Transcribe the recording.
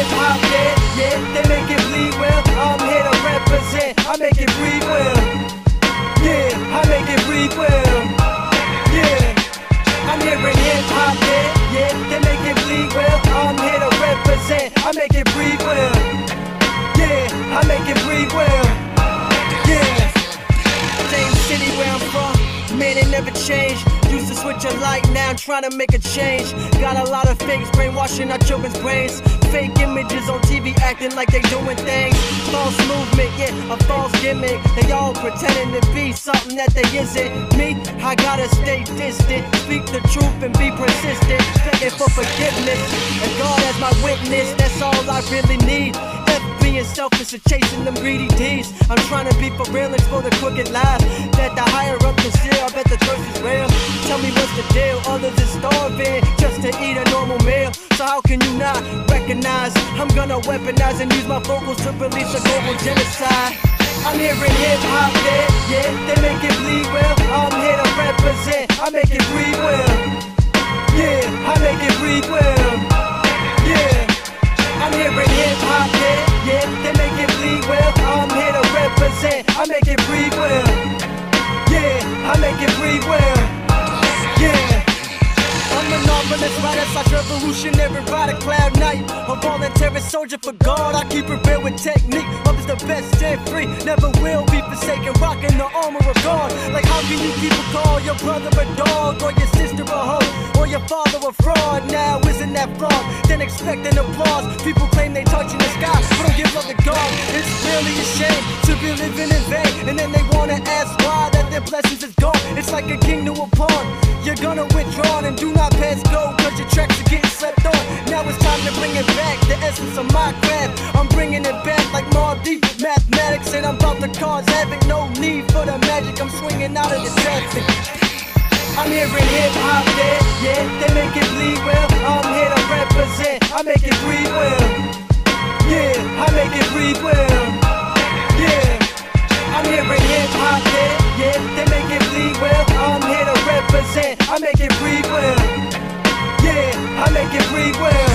hip hop, yeah, yeah, they make it bleed well. I'm here to represent, I make it bleed well. Yeah, I make it bleed well. Yeah, I'm here in hip hop, yeah, yeah, they make it bleed well. I'm here to represent, I make it bleed well. Yeah, I make it bleed well. Yeah, same city where I'm from, man, it never changed. Switch a light, now trying to make a change. Got a lot of fakes brainwashing our children's brains. Fake images on TV acting like they doing things. False movement, yeah, a false gimmick. They all pretending to be something that they isn't. Me, I gotta stay distant. Speak the truth and be persistent. Begging for forgiveness. And God as my witness, that's all I really need. Being selfish and chasing them greedy deeds. I'm trying to be for real, explore the crooked lies that the higher up can steal. I bet the thirst is real. Tell me what's the deal? Others is starving just to eat a normal meal. So how can you not recognize? I'm gonna weaponize and use my vocals to release a global genocide. I'm hearing in hip hop, yeah, yeah, they make it bleed well. I'm here to such revolutionary rider, Cloud Knight. A voluntary soldier for God, I keep prepared with technique. Love is the best and free, never will be forsaken. Rocking the armor of God. Like, how can you keep a call your brother a dog, or your sister a hoe, or your father a fraud? Now, isn't that fraud? Then expecting applause. People claim they touching the sky, but don't give love to God. It's really a shame to be living in vain, and then they wanna ask why that their blessings is gone. It's like a king to a pawn. You're gonna withdraw and do not pass go, cause your tracks are getting slept on. Now it's time to bring it back, the essence of my craft. I'm bringing it back like Mobb Deep mathematics, and I'm about to cause havoc. No need for the magic, I'm swinging out of the traffic. I'm here in hip hop, yeah, yeah, they make it bleed well. I'm here to represent, I make it breathe well. Yeah, I make it breathe well. can breathe well.